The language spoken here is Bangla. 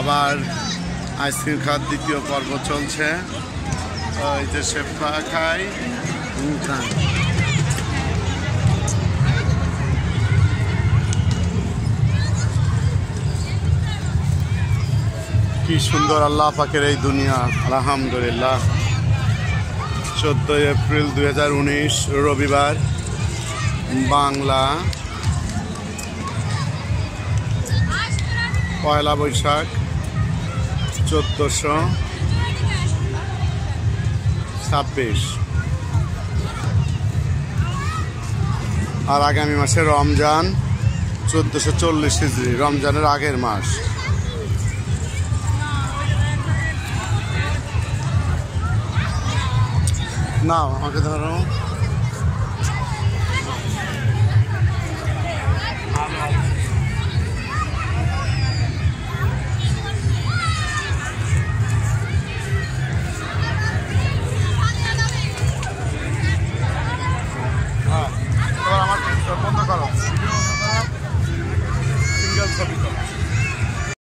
আবার আইসক্রিম খাওয়ার দ্বিতীয় পর্ব চলছে। এই যে শেফা খাই কি সুন্দর আল্লাহ পাকের এই দুনিয়া, আলহামদুলিল্লাহ। চোদ্দোই এপ্রিল দু হাজার উনিশ, রবিবার, বাংলা পয়লা বৈশাখ, চোদ্দোশো ছাব্বিশ। আর আগামী মাসে রমজান, চোদ্দোশো চল্লিশ হিজড়ি, রমজানের আগের মাস। না আমাকে ধরো। Single Sabika.